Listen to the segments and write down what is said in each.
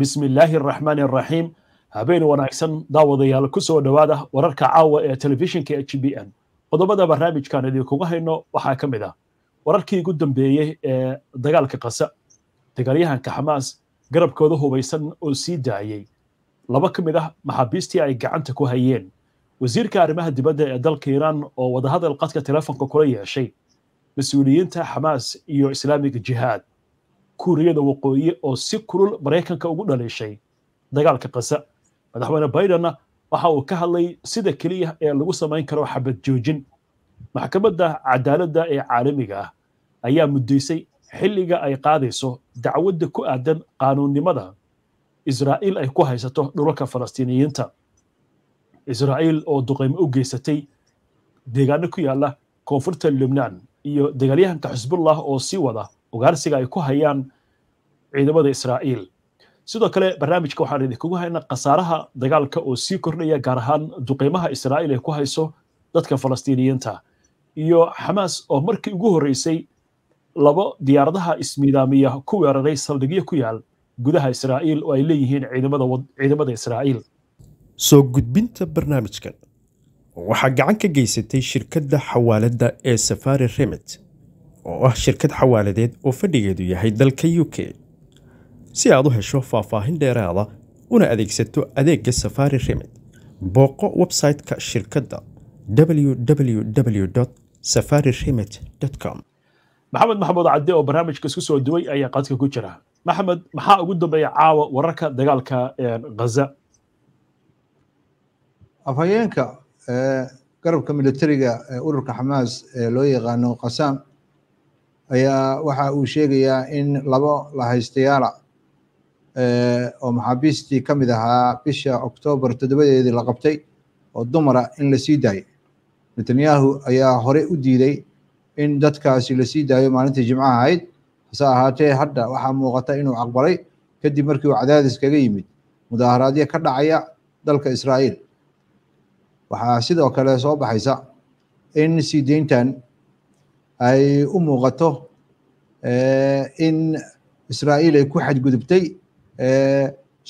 bismi illaahi araxmaani araxiim habeen wanaagsan daawadayaal ku soo dhowaada wararka caawa ee telefishinka h b n. Qodobada barnaamijkan idinkuga hayno waxaa ka mid ah wararkii ugu dambeeyey ee dagaalka qasa dagaalyahanka xamaas garabkooda hubaysan oo sii daayey laba ka mid ah maxaabiistii ay gacanta ku hayeen wasiirka arrimaha dibadda ee dalka iiraan oo wadahadal qadka telefonka kula yeeshay mas'uuliyiinta xamaas iyo islaamiga jihaad kuuriyada waqooyi oo si kulul maraykanka ugu dhaliishay. Dagaalka qasa madaxweyne bidenna waxa uu ka hadlay sida keliya ee lagu samayn karo xabad joojin. Maxkamadda cadaaladda ee caalamiga ah ayaa muddaysay xilliga ay qaadayso dacwadda ku aadan qaanuunnimada. Israa'iil ay ku haysato dhulalka falastiiniyiinta. Israa'iil oo duqaymo u geysatay deegaano ku yaalla koonfurta lubnaan iyo dagaalyahanka xisbullah oo sii wada ugaarsiga ay ku hayaan ciidamada israa'iil. Sidoo kale barnaamijka waxaan idinkugu haynaa khasaaraha dagaalka oo sii kordhaya gaar ahaan duqeymaha israa'iil ay ku hayso dadka falastiiniyiinta. Iyo xamaas oo markii ugu horreysay labo diyaaradaha ismiidaamiya ku weeraray saldhigyo ku yaal gudaha israa'iil oo ay leeyihiin ciidamada israa'iil. Soo gudbinta barnaamijkan. Waxaa gacan ka geysatay shirkadda xawaaladda ee safari remit oo ah shirkad xawaaladeed oo fadhigeedu yahay dalka u k si aad u hesho faahfaahin dheeraada una adeegsato adeegga safari remit. Booqo website-ka shirkadda www safari remit com maxamed maxamuud cadde oo barnaamijka isku soo duway ayaa qadka ku jira. Maxamed maxaa ugu dambeeya caawa wararka dagaalka ghaza afhayeenka garabka militariga ee ururka xamaas ee loo yaqaano qasaam ayaa waxa uu sheegayaa in labo lahaystayaala oo maxaabiistii ka mid ahaa bisha oktoobar toddobadeedii la qabtay oo dumara in la sii daayay netanyahu ayaa hore u diiday in dadkaasi la sii daayo maalintii jimcaha ahayd. Hase ahaatee hadda waxaa muuqata inuu aqbalay kadib markii uu cadaadis kaga yimid mudaaharaadyo ka dhacaya dalka israa'iil. Waxaa sidoo kale soo baxaysa in sii deyntan ay u muuqato in israa'iil ay ku xadgudubtay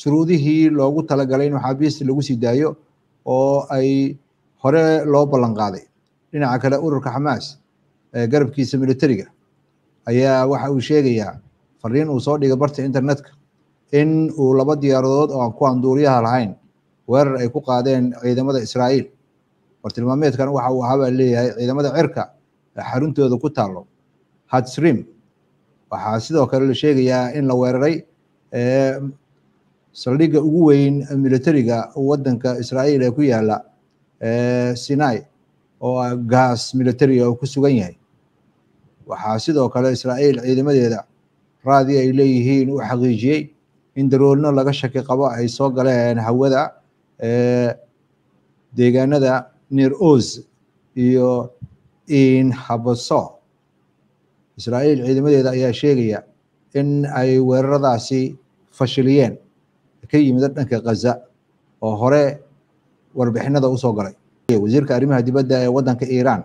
shuruudihii loogu talagalay in maxaabiista lagu sii daayo oo ay hore loo ballan qaaday. Dhinaca kale ururka xamaas garabkiisa militariga ayaa waxa uu sheegayaa fariin uu soo dhigay barta internetka in uu laba diyaaradood oo aan ku anduuriyaha lahayn weerar ay ku qaadeen ciidamada israa'iil. Bartilmaameedkan waxa uu ahaabaa leeyahay ciidamada cirka xaruntooda ku taalo hadsrim waxaa sidoo kale la sheegayaa in la weeraray saldhigga ugu weyn militariga wadanka israa'iil ee ku yaalla sinai oo gaas militariga oo ku sugan yahay. Waxaa sidoo kale israa'iil ciidamadeeda raadi ay leeyihiin u xaqiijiyey in daroolno laga shaki qabo ay soo galeen hawada deegaanada neer oz iyo in habaso israa'iil ciidamadeeda ayaa sheegaya in ay weeraradaasi fashiliyeen. Ka yimid dhanka khaza oo hore warbixinada u soo galay. Wasiirka arrimaha dibadda ee waddanka iiraan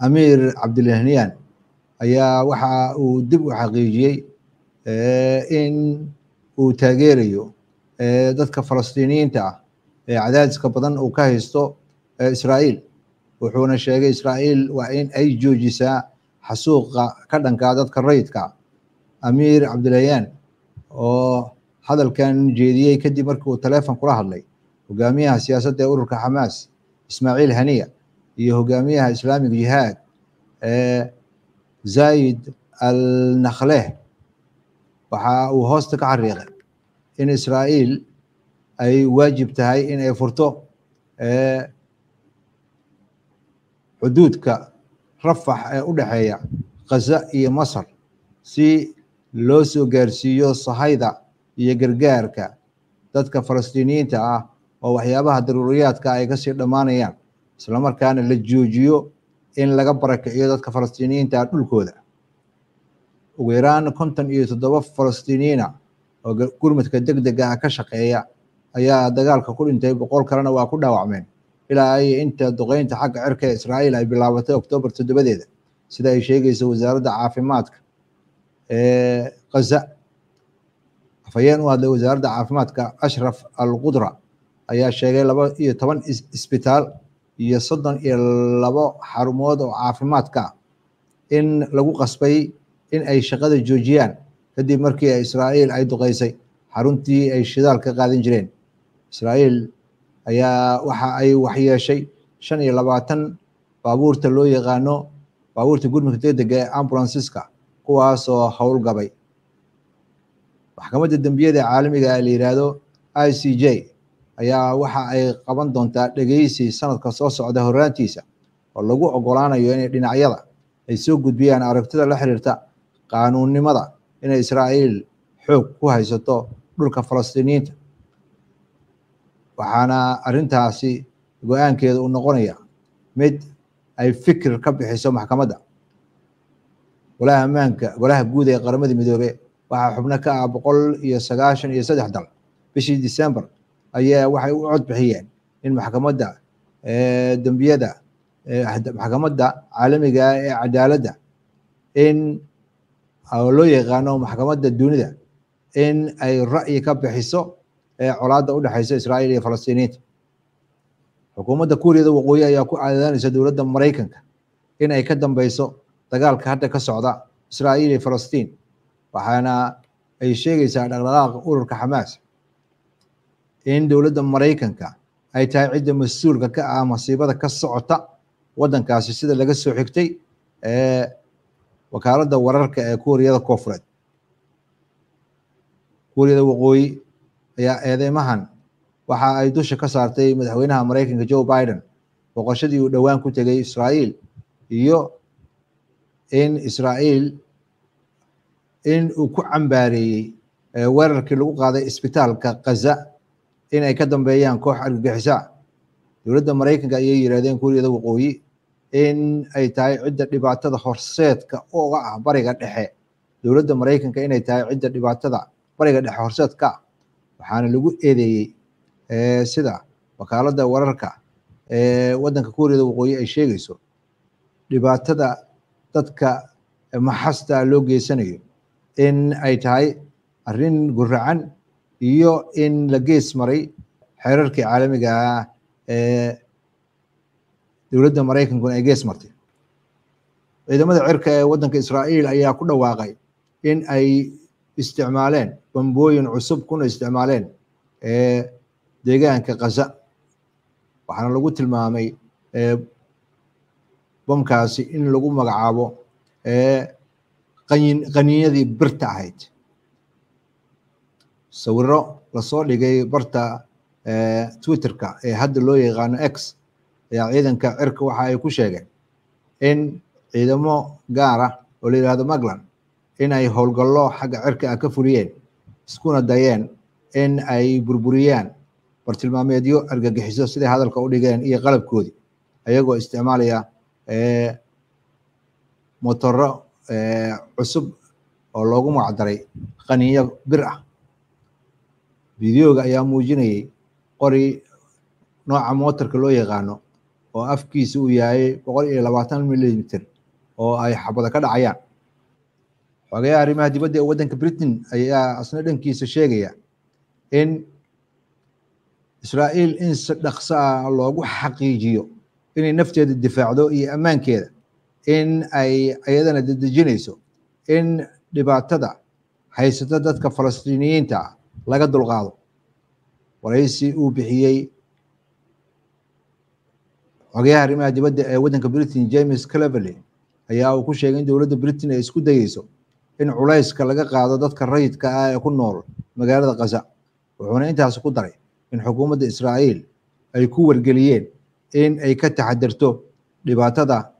amiir cabdilahniyan ayaa waxa uu dib u xaqiijiyey in uu taageerayo dadka falastiiniyiinta ah ee cadaadiska badan uu ka haysto israa'iil. Wuxuuna sheegay israa'iil waa in ay joojisaa xasuuqa ka dhankaa dadka rayidka amiir cabdilahyan oo hadalkan jeediyey kadib markii uu teleefon kula hadlay hogaamiyaha siyaasadda ee ururka xamaas ismaaciil haniya iyo hogaamiyaha islaamiga jihaad ee zayid al nakhleh waxa uu hoosta ka xariiqay in israa'iil ay waajib tahay in ay furto xuduudka rafax ee u dhexeeya khaza iyo masar si loo soo gaarsiiyo sahayda iyo gargaarka dadka falastiiniyiinta ah oo waxyaabaha daruuriyaadka ay ka sii dhammaanayaan islamarkaana la joojiyo in laga barakiciyo dadka falastiiniyiinta ah dhulkooda. Ugu yaraan konton iyo toddoba falastiiniyiina oo gurmadka deg dega ah ka shaqeeya ayaa dagaalka ku dhintay boqol kalena waa ku dhaawacmeen ilaa ay inta duqeynta xagga cirka ee israa'iil ay bilaabatay oktoobar toddobadeeda. Sida ay sheegayso wasaaradda caafimaadka khaza afhayeen u hadlay wasaaradda caafimaadka ashraf al qudra ayaa sheegay laba iyo toban isbitaal iyo soddon iyo labo xarumood oo caafimaadka in lagu qasbay in ay shaqada joojiyaan kadib markii israa'iil ay duqeysay. Xaruntii ay shidaal ka qaadan jireen. Israa'iil ayaa waxa ay waxyeeshay shan iyo labaatan baabuurta loo yaqaano baabuurta gurmudka degdega ee ambulanceska kuwaasoo howlgabay maxkamadda dembiyada caalamiga la yidhaahdo i c j ayaa waxa ay qaban doontaa dhegeysi sanadka soo socda horaantiisa oo lagu ogolaanayo inay dhinacyada ay soo gudbiyaan aragtida la xiriirta qaanuunnimada inay israa'iil xoog ku haysato dhulka falastiiniyiinta. Waxaana arrintaasi go'aankeeda uu noqonaya mid ay fikir ka bixiso maxkamadda golaha ammaanka golaha guud ee qaramada midoobe waxaa xubno ka ah boqol iyo sagaashan iyo saddex dal. Bishii december ayaa waxay u cod bixiyeen in maxkamadda dembiyada maxkamadda caalamiga ee cadaaladda in loo yaqaano maxkamadda dunida in ay ra'yi ka bixiso ee colaadda u dhexeysa israa'iil iyo falastiiniyiinta. Xukuumadda kuuriyada waqooyi ayaa ku caadadanaysa dowladda maraykanka in ay ka dambeyso dagaalka hadda ka socda israa'iil iyo falastiin waxaana ay sheegaysaa dhaqdhaqaaqa ururka xamaas. In dowladda maraykanka ay tahay cidda mas'uulka ka ah masiibada ka socota waddankaasi sida laga soo xigtay ee wakaaladda wararka ee kuuriyada koofureed kuuriyada waqooyi ayaa eedeymahan waxa ay dusha ka saartay madaxweynaha maraykanka joe biden boqoshadii uu dhowaan ku tegay israa'iil iyo in israa'iil in uu ku cambaareeyey weerarkii lagu qaaday isbitaalka kaza in ay ka dambeeyaan koox argagixisa. Dowladda maraykanka ayay yidhahdeen kuuriyada waqooyi in ay tahay cidda dhibaatada horseedka uga ah bariga dhexe. Dowladda maraykanka inay tahay cidda dhibaatada bariga dhexe horseedka waxaana lagu eedeeyey sida wakaaladda wararka ee waddanka kuuriyada waqooyi ay sheegayso dhibaatada dadka maxasta loo geysanayo in ay tahay arrin guracan iyo in la gees maray xeerarkii caalamiga ah ee dowladda maraykankuna ay gees martay. Ciidamada cirka ee waddanka israa'iil ayaa ku dhawaaqay in ay isticmaaleen bambooyin cusub kuna isticmaaleen ee deegaanka kaza waxaana lagu tilmaamay bomkaasi in lagu magacaabo qanyin qaninyadii birta ahayd. Sawiro la soo dhigay barta twitterka ee hadda loo yaqaano x ayaa ciidanka cirka waxa ay ku sheegeen in ciidamo gaara oo la yidhahdo magland in ay howlgallo xagga cirka ah ka fuliyeen iskuna dayeen in ay burburiyaan bartilmaameedyo argagixiso siday hadalka u dhigeen iyo qalabkoodii ayagoo isticmaalaya motoro cusub oo loogu magacdaray qaniyo bir ah. Videoga ayaa muujinayay qori nooca motorka loo yaqaano oo afkiisa uu yahay boqol iyo labaatan millimiter oo ay xabada ka dhacayaan. Xogayaha arrimaha dibadda ee waddanka britain ayaa asna dhankiisa sheegaya in israa'iil in si dhaqso ah loogu xaqiijiyo inay nafteeda difaacdo iyo ammaankeeda. In ay iyadana dedejinayso in dhibaatada haysata dadka falastiiniyiinta ah laga dulqaado. Waraysi uu bixiyey xogayaha arrimaha dibadda ee waddanka britain james cleverley ayaa uu ku sheegay in dowladda britain ay isku dayeyso in culayska laga qaado dadka rayidka ah ee ku nool magaalada kaza wuxuuna intaasi ku daray in xukuumadda israa'iil ay ku wargeliyeen in ay ka taxadirto dhibaatada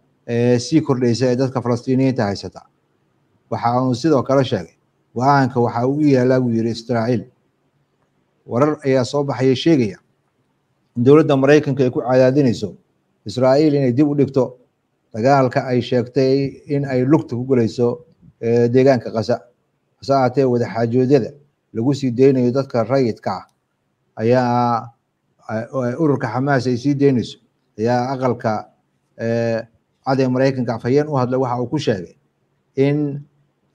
sii kordhaysa ee dadka falastiiniyiinta haysata. Waxa uu sidoo kale sheegay go'aanka waxa uu u yaalaa buu yidhi israa'iil. Warar ayaa soo baxaya sheegaya in dowladda maraykanka ay ku cadaadinayso israa'iil inay dib u dhigto. Dagaalka ay sheegtay in ay lugta ku gelayso deegaanka kaza hase ahaatee wadaxaajoodyada lagu sii deynayo dadka rayidka ah ayaa ururka xamaas ay sii deynayso ayaa aqalka cad ee maraykanka afhayeen u hadlay waxa uu ku sheegay in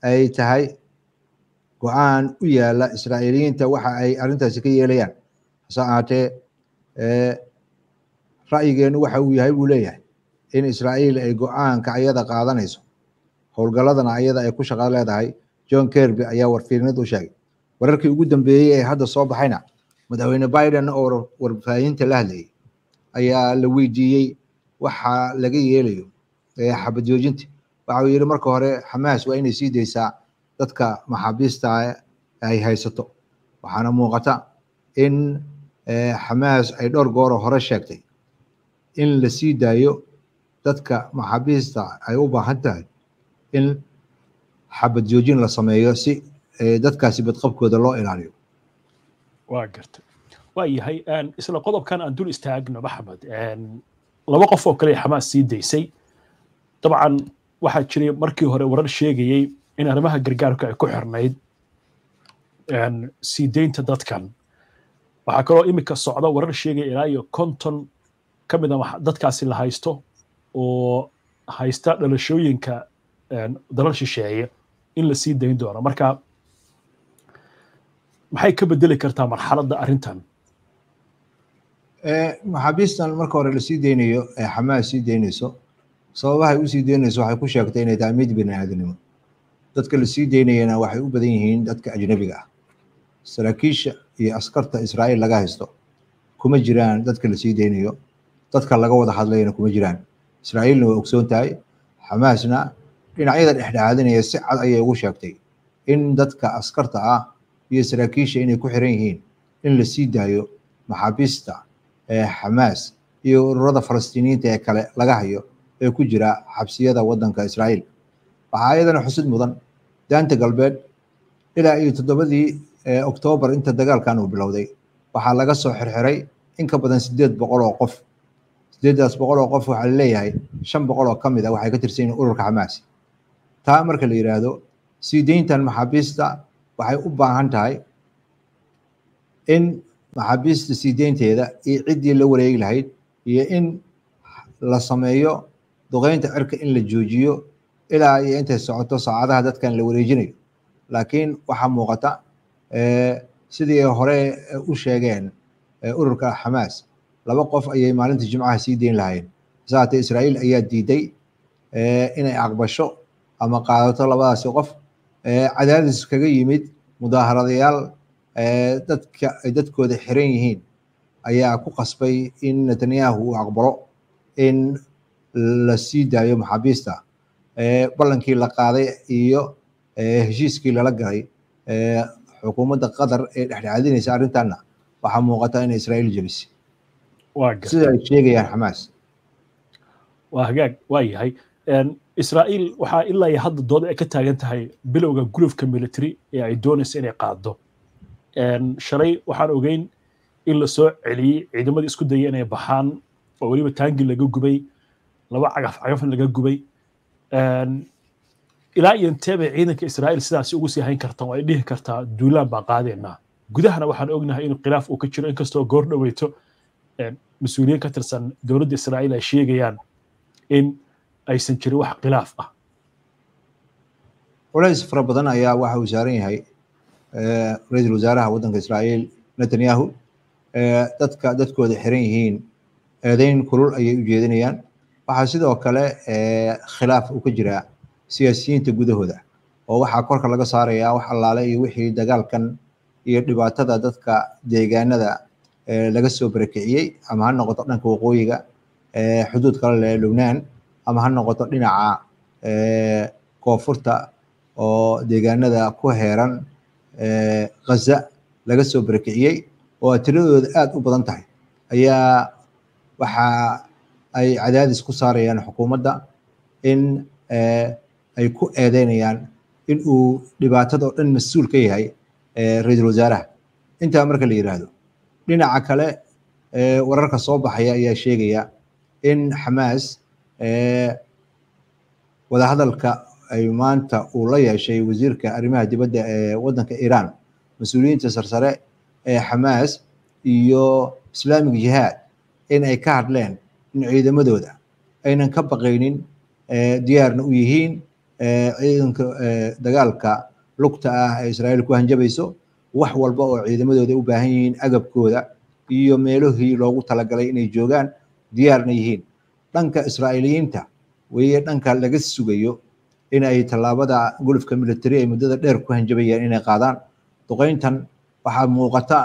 ay tahay go'aan u yaalla israa'iiliyiinta waxa ay arrintaasi ka yeelayaan. Hase ahaatee ra'yigeennu waxa uu yahay buu leeyahay in israa'iil ay go'aanka ayada qaadanayso. Howlgalladana ayada ay ku shaqo leedahay. John kerby ayaa warfiirinad u sheegay. Wararkii ugu dambeeyey ee hadda soo baxayna madaxweyne biden oo warbaahinta la hadlayay ayaa la weydiiyey waxa laga yeelayo xabad joojinta. Waxa uu yidhi marka hore xamaas waa inay sii daysaa dadka maxaabiista ay haysato. Waxaana muuqata in xamaas ay dhowr gooro hore sheegtay in la sii daayo dadka maxaabiista ay u baahan tahay in xabad joojin la sameeyo si dadkaasi badqabkooda loo ilaaliyo waa gartay waa yahay isla qodobkan aan dul istaagno maxamed laba qof oo kale xamaas sii daysay. Dabcan waxaa jiray markii hore warar sheegayey in arrimaha gargaarka ay ku xirnayd sii deynta dadkan. Waxaa kaloo imika socda warar sheegaya ilaa iyo konton ka mid a dadkaasi la haysto oo haysta dhalashooyinka dalal shisheeye in la sii dayn doono. Marka maxay ka bedeli kartaa marxaladda arrintan? Maxaabiistan marka hore la sii deynayo ee xamaas sii deynayso sababahay u sii deynayso waxay ku sheegtay inay tahay mid bini aadanimo dadka la sii deynayana waxay u badan yihiin dadka ajnabiga ah. Saraakiisha iyo askarta israa'iil laga haysto kuma jiraan dadka la sii deynayo dadka laga wada hadlayana kuma jiraan. Israa'iilna waa ogsoon tahay xamaasna dhinacyada dhexdhexaadinaya si cad ayay ugu sheegtay. In dadka askarta ah iyo saraakiisha inay ku xiran yihiin in la sii daayo maxaabiista xamaas iyo ururada falastiiniyiinta ee kale laga hayo ee ku jira xabsiyada waddanka israa'iil. Waxaa iyadana xusid mudan daanta galbeed ilaa iyo toddobadii oktoobar inta dagaalkan uu bilowday. Waxaa laga soo xirxiray in ka badan sideed boqol oo qof. Sideedaas boqol oo qof waxaa la leeyahay shan boqol oo ka mid a waxay ka tirsan yihiin ururka xamaas. Taa marka la yidhaahdo sii deyntan maxaabiista waxay u baahan tahay in maxaabiista sii deynteeda iyo ciddii la wareegi lahayd iyo in la sameeyo duqeynta cirka in la joojiyo ilaa iyo intay socoto saacadaha dadkan la wareejinayo. Laakiin waxaa muuqata sidii hore u sheegeen ururka xamaas laba qof ayay maalinta jimcaha sii deyn lahaayeen. Saate israa'iil ayaa diiday inay aqbasho ama qaadato labadaasi qof cadaadis kaga yimid mudaaharadayaal dadka ay dadkooda xiran yihiin. Ayaa ku qasbay in netanyahu uu aqbalo in la sii daayo maxaabiista ballankii la qaaday iyo heshiiskii lala galay xukuumadda qatar ee dhexdhexaadinaysa arrintanna waxaa muuqata in israa'iil jebisay sida ay sheegayaan xamaas. Waa hagaag waa yahay israa'iil waxaa ilaa iyo hadda dooda ay ka taagan tahay bilowga gulufka military ee ay doonaysa inay qaado shalay waxaan ogeyn in la soo celiyey ciidamadii isku daya inay baxaan oo weliba taangi laga gubay laba cagaf cagafna laga gubay. Ilaa iyo intee ciidanka israa'iil sidaasi ugu sii hayn kartaa oo ay dhihi kartaa duulaan baan qaadaynaa gudahana waxaan ognahay in khilaaf uu ka jiro inkastoo goor dhoweyto mas'uuliyiin ka tirsan dowladda israa'iil ay sheegayaan in aysan jirin wax khilaaf ah. Culays fara badan ayaa waxa uu saaran yahay ra'iisul wasaaraha waddanka israa'iil netanyahu dadka dadkooda xiran yihiin eedeyn kulul ayay u jeedinayaan. Waxaa sidoo kale khilaaf uu ka jiraa siyaasiyiinta gudahooda oo waxaa korka laga saarayaa wax allaale iyo wixii dagaalkan iyo dhibaatada dadka deegaanada laga soo barakiciyey ama ha noqoto dhanka waqooyiga xuduud kale leh lubnaan ama ha noqoto dhinaca koonfurta oo deegaanada ku heeran ghaza laga soo barakiciyey oo tiradooda aada u badan tahay. Ayaa waxa ay cadaadis ku saarayaan xukuumadda in ay ku eedeynayaan in uu dhibaatada oo dhan mas'uul ka yahay ra'iisul wasaaraha. Intaa marka la yidhaahdo dhinaca kale wararka soo baxaya ayaa sheegaya in xamaas wadahadalka ay maanta uu la yeeshay wasiirka arrimaha dibadda ee waddanka iiraan mas'uuliyiinta sarsare ee xamaas iyo islaamic jihaad in ay ka hadleen in ciidamadooda aynan ka baqaynin diyaarna u yihiin ciidanka dagaalka lugta ah ee israa'iil ku hanjabayso wax walba oo ciidamadooda u baahan yihiin agabkooda iyo meelihii loogu talagalay inay joogaan diyaarna yihiin dhanka israa'iiliyiinta weye dhanka laga sugayo in ay tallaabada gulufka military ay muddada dheer ku hanjabayaan inay qaadaan. Duqeyntan waxaa muuqata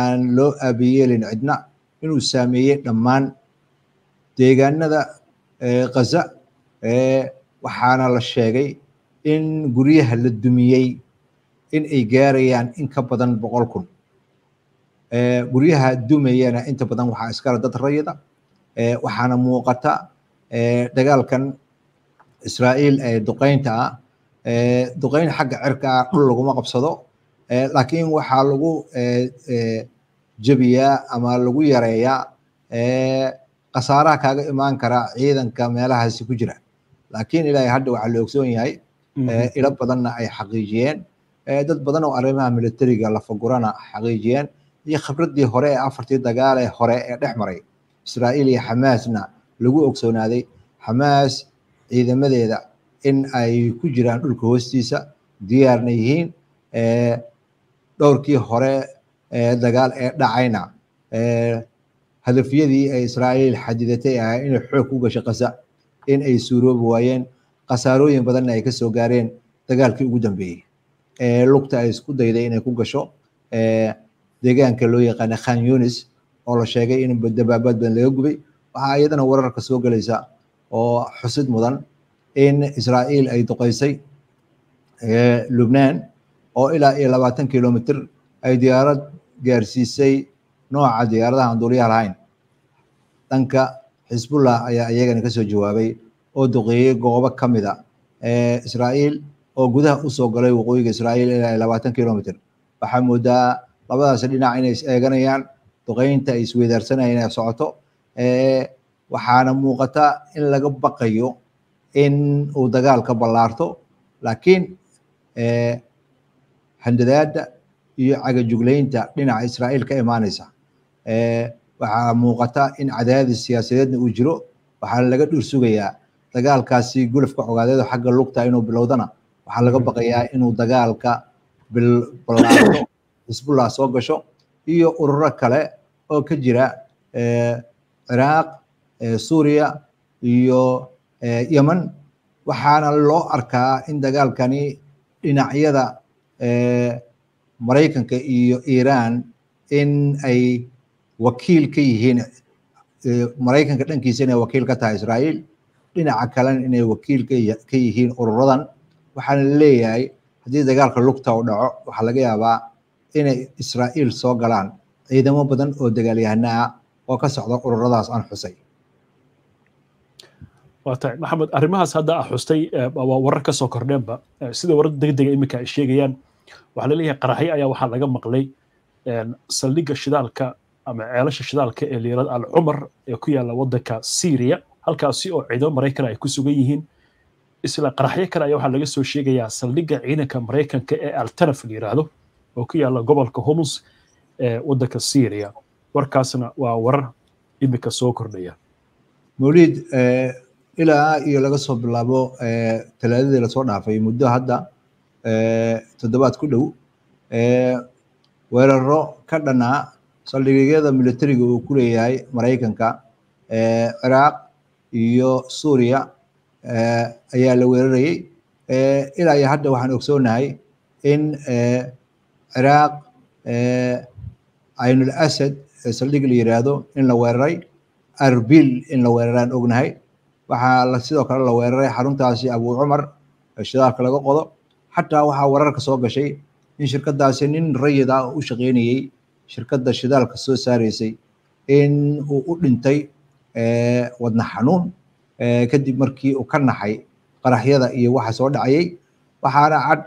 aan loo aabiyeelin cidna inuu saameeyey dhammaan deegaanada ghaza waxaana la sheegay in guryaha la dumiyey in ay gaarayaan in ka badan boqol kun. Guryaha dumayana inta badan waxaa iskale dad rayida waxaana muuqata dagaalkan israa'iil ee duqeynta ah duqeyn xagga cirka ah dhul laguma qabsado. Laakiin waxaa lagu jebiyaa ama lagu yareeyaa khasaaraha kaaga imaan kara ciidanka meelahaasi ku jira. Laakiin ilaahay hadda waxaa la ogsoon yahay ilo badanna ay xaqiijiyeen. Dad badan oo arrimaha militariga lafagurana xaqiijiyeen. Iyo khibraddii hore ee afartii dagaal ee hore ee dhex maray israa'iil iyo xamaasna lagu ogsoonaaday. Xamaas ciidamadeeda in ay ku jiraan dhulka hoostiisa diyaarna yihiin dhowrkii hore dagaal ee dhacayna. Hadafyadii ay israa'iil xadidatay ahaa inay xoog ku gasho qasa in ay suuroobi waayeen khasaarooyin badanna ay ka soo gaareen dagaalkii ugu dambeeyey. Lugta ay isku dayday inay ku gasho deegaanka loo yaqaana khan yunis oo la sheegay in dabaabaad badan laga gubay. Waxaa iyadana wararka soo gelaysa oo xusid mudan in israa'iil ay duqeysay lubnaan oo ilaa iyo labaatan kilomitr ay diyaarad gaarsiisay nooca diyaaradaha aan duuliyaha lahayn. Dhanka xisbullah ayaa iyagana ka soo jawaabay oo duqeeyey goobo ka mida israa'iil oo gudaha u soo galay waqooyiga israa'iil ilaa iyo labaatan kilomitr waxaa moodaa labadaas dhinac inay is eeganayaan duqeynta ay isweydaarsanayaan inay socoto waxaana muuqata in laga baqayo in uu dagaalka ballaarto. Laakiin handadaada iyo cagajuglaynta dhinaca israa'iil ka imaanaysa waxaa muuqata in cadaadis siyaasadeedna uu jiro. Waxaana laga dhur sugayaa dagaalkaasi gulufka cogaadeed oo xagga lugta inuu bilowdana. Waxaa laga baqayaa inuu dagaalka ballaarto xisbullah soo gasho iyo ururo kale oo ka jira ciraaq suuriya iyo yemen. Waxaana loo arkaa in dagaalkani dhinacyada maraykanka iyo iiraan in ay wakiil ka yihiin maraykanka dhankiisa inay wakiil ka tahay israa'iil dhinaca kalena inay wakiil ka yihiin ururadan. Waxaana leeyahay haddii dagaalka lugta u dhaco waxaa laga yaabaa inay israa'iil soo galaan ciidamo badan oo dagaalyahana ah oo ka socda ururadaas aan xusay. Waa tahay maxamed arrimahaas hadda ah xustay waa warar ka soo kordheenba. Sida warar degdega iminka ay sheegayaan waxaa la leeyahay qaraxyo ayaa waxaa laga maqlay saldhigga shidaalka ama ceelasha shidaalka ee liirada al cumar ee ku yaalla waddanka syria halkaasi oo ciidamo maraykan ay ku sugan yihiin. Isla qaraxyo kale ayaa waxaa laga soo sheegayaa saldhigga ciidanka maraykanka ee altanaf la yiraahdo oo ku yaalla gobolka homus ee waddanka syria warkaasna waa warar iminka soo kordhaya. Mawliid ilaa iyo laga soo bilaabo talaadadii la soo dhaafay muddo hadda toddobaad ku dhow weeraro ka dhanaa saldhigyada militariga uu ku leeyahay maraykanka ciraaq iyo suuriya ayaa la weerarayey ilaa iyo hadda waxaan ogsoonahay in ciraaq aynul asad saldhig la yiraahdo in la weeraray arbil in la weeraraan ognahay. Waxaa sidoo kale la weeraray xaruntaasi abu cumar shidaalka laga qodo. Xataa waxaa wararka soo gashay in shirkadaasi nin rayid ah u shaqeynayey shirkadda shidaalka soo saaraysay in uu u dhintay wadna xanuun. Kadib markii uu ka naxay qaraxyada iyo waxa soo dhacayay waxaana cad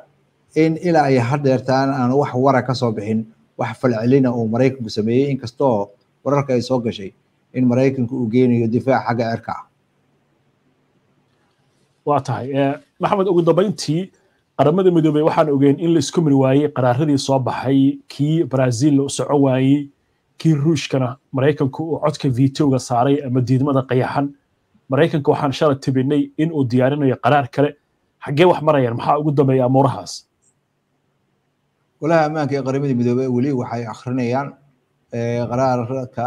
in ilaa ay hadeertaan aan wax wara ka soo bixin wax falcelina uu maraykanku sameeyey inkastoo wararka ay soo gashay in maraykanku uu geynayo difaac xagga cirka. Ah waa tahay. Maxamed ugu dambayntii qaramada midoobey waxaan ogeyn in la isku miri waayey qaraaradii soo baxay kii brazil u soco waayey kii ruushkana maraykanku uu codka vitowga saaray ama diidmada qayaxan. Maraykanka waxaan shala tibinay in uu diyaarinayo qaraar kale. Xaggee wax marayaan maxaa ugu dambeeya amuurahaas golaha ammaanka ee qaramada midoobey weli waxay akhrinayaan qaraarka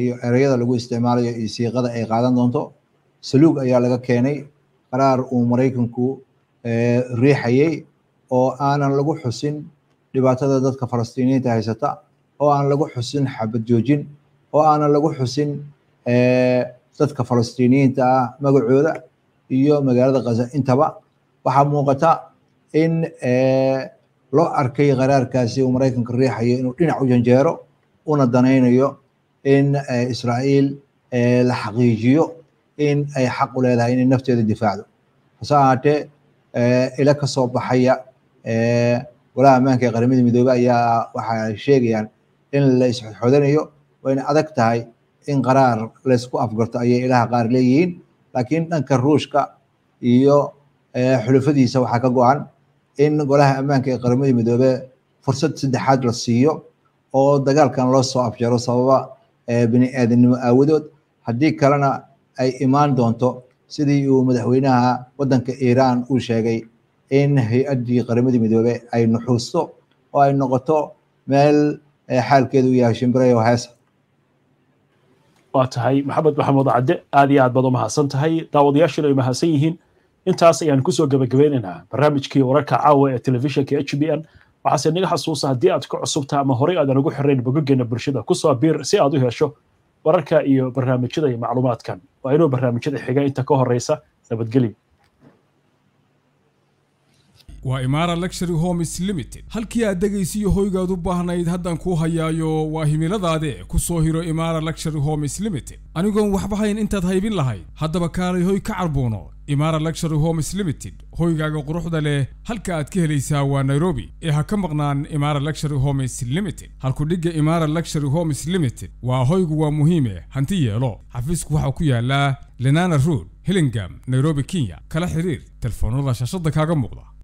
iyo ereyada lagu isticmaalayo iyo siiqada ay qaadan doonto. Saluug ayaa laga keenay qaraar uu maraykanku riixayey oo aanan lagu xusin dhibaatada dadka falastiiniyiinta haysata oo aan lagu xusin xabad joojin oo aanan lagu xusin dadka falastiiniyiinta ah magacooda iyo magaalada khaza intaba waxaa muuqata in loo arkay qaraarkaasi uu maraykanka riixayo inuu dhinac u janjeero una danaynayo in israa'iil la xaqiijiyo in ay xaq u leedahay inay nafteeda difaacdo. Hase ahaatee ila ka soo baxaya golaha ammaanka ee qaramada midoobey ayaa waxa ay sheegayaan in la isxodxodanayo wayna adag tahay in qaraar laysku afgarto ayay ilaha qaar leeyihiin. Laakiin dhanka ruushka iyo xulufadiisa waxaa ka go-an in golaha ammaanka ee qaramada midoobe fursad saddexaad la siiyo oo dagaalkan loo soo afjaro sababa bini aadamnimo aawadood. Haddii kalena ay imaan doonto sidii uu madaxweynaha waddanka iiraan uu sheegay in hay'addii qaramada midoobe ay nuxuusto oo ay noqoto meel xaalkeedu yahay shimbirayo heesa. Waa tahay maxamed maxamuud cadde aad iyo aad baad u mahadsan tahay daawadayaashuna ay mahadsan yihiin intaas ayaan ku soo gabagabeynaynaa barnaamijkii wararka caawa ee telefishinka h b n. Waxaase naga xasuusa haddii aad ka cusubta ama horey aadan ugu xirayn bogogeena bulshada ku soo biir si aad u hesho wararka iyo barnaamijyada iyo macluumaadkan. Waa inuu barnaamijyada xiga inta ka horeysa nabadgelyo waa imaara luxury homes limited. Halkii aad dhegaysiyo hoygaad u baahnayd haddaan kuu hayaayo waa himiladaade ku soo hiro imaara luxury homes limited. Anigoon waxba hayn intaad haybin lahayd. Haddaba kaalay hoy ka carbuuno. Imaara luxury homes limited hoygaaga quruxda leh halka aad ka helaysaa waa nairobi. Ee ha ka maqnaan imaara luxury homes limited. Halkudhigga imaara luxury homes limited. Waa hoygu waa muhiime hanti yeelo. Xafiisku waxaa ku yaallaa lenana road hillingam nairobi kenya. Kala xiriir telefoonada shaashadda kaaga muuqda